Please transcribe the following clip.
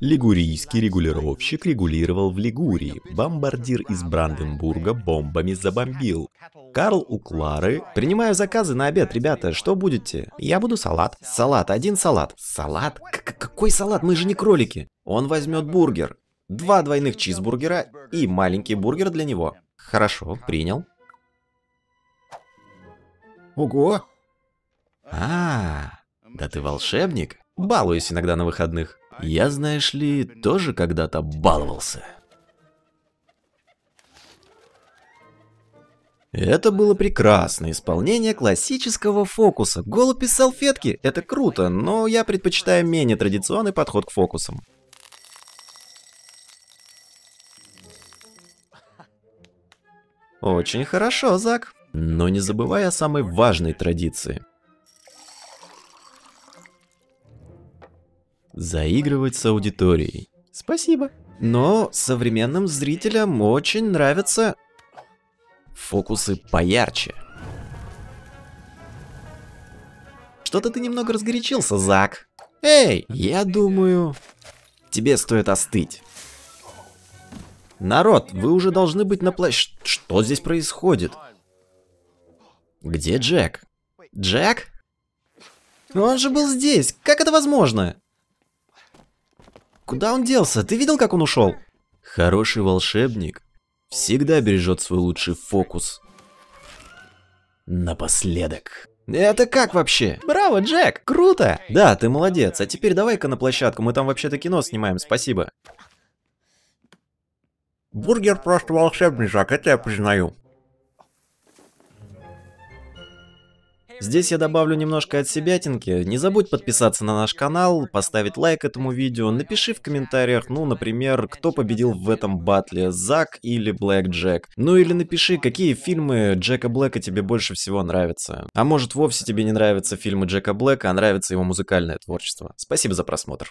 Лигурийский регулировщик регулировал в Лигурии. Бомбардир из Бранденбурга бомбами забомбил. Карл у Клары. Принимаю заказы на обед, ребята. Что будете? Я буду салат. Салат, один салат. Салат? К какой салат? Мы же не кролики. Он возьмет бургер. Два двойных чизбургера и маленький бургер для него. Хорошо, принял. Ого! А, да ты волшебник. Балуюсь иногда на выходных. Я, знаешь ли, тоже когда-то баловался. Это было прекрасное исполнение классического фокуса. Голубь из салфетки — это круто, но я предпочитаю менее традиционный подход к фокусам. Очень хорошо, Зак. Но не забывай о самой важной традиции. Заигрывать с аудиторией. Спасибо. Но современным зрителям очень нравятся фокусы поярче. Что-то ты немного разгорячился, Зак. Эй, я думаю, тебе стоит остыть. Народ, вы уже должны быть на плащ... Что здесь происходит? Где Джек? Джек? Он же был здесь. Как это возможно? Куда он делся? Ты видел, как он ушел? Хороший волшебник всегда бережет свой лучший фокус. Напоследок. Это как вообще? Браво, Джек! Круто! Да, ты молодец. А теперь давай-ка на площадку, мы там вообще-то кино снимаем, спасибо. Бургер просто волшебный, Жак, это я признаю. Здесь я добавлю немножко от себятинки. Не забудь подписаться на наш канал, поставить лайк этому видео, напиши в комментариях, ну, например, кто победил в этом батле, Зак или Блэк Джек. Ну или напиши, какие фильмы Джека Блэка тебе больше всего нравятся. А может вовсе тебе не нравятся фильмы Джека Блэка, а нравится его музыкальное творчество. Спасибо за просмотр.